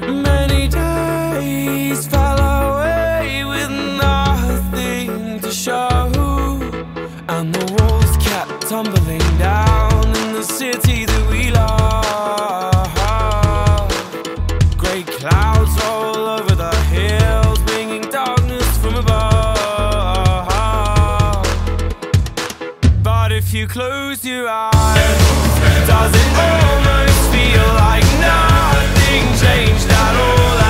many days fell away with nothing to show. And the walls kept tumbling down in the city that we love. Clouds over the hills, bringing darkness from above. But if you close your eyes, does it almost feel like now? nothing changed all.